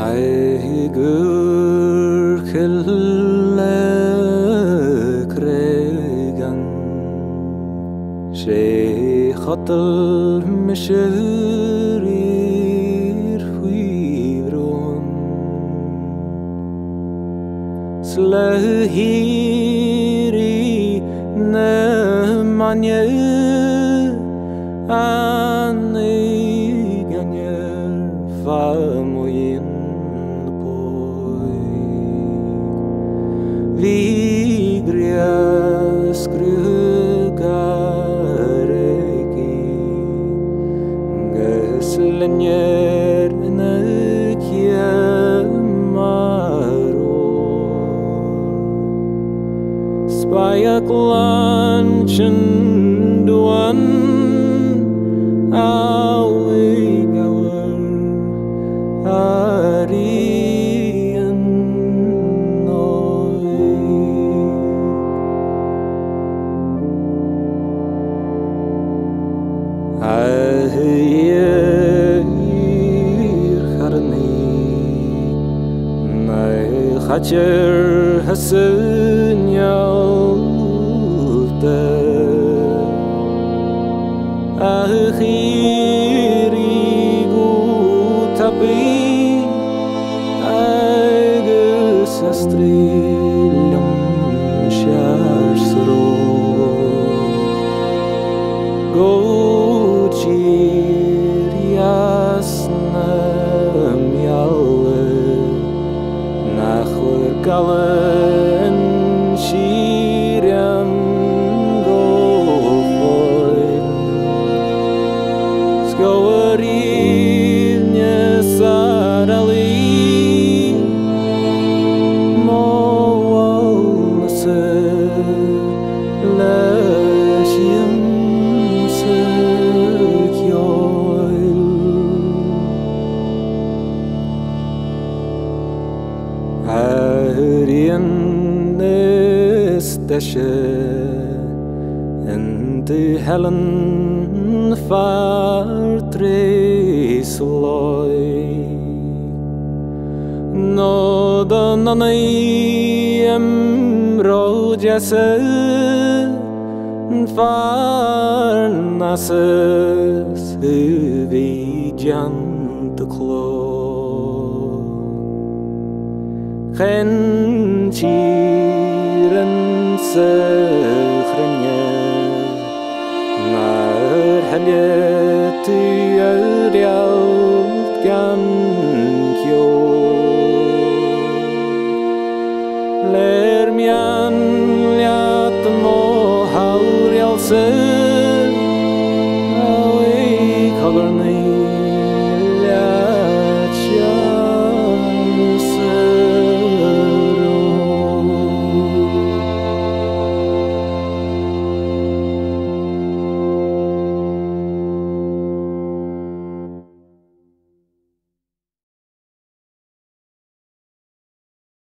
Aigur kille kregan She khatal mishirir huivron Slahiri ne manye Ane spayak luncheon duan awi gawar arian noi Khacher hasun yalta Ahiri gu tabi Agus astrilum shar sro Gochir Nachwer Nestashe Ente Helen far Fartresloi No donanai em rojase Farnases vi jant klo Gen chiren se chrenne Naar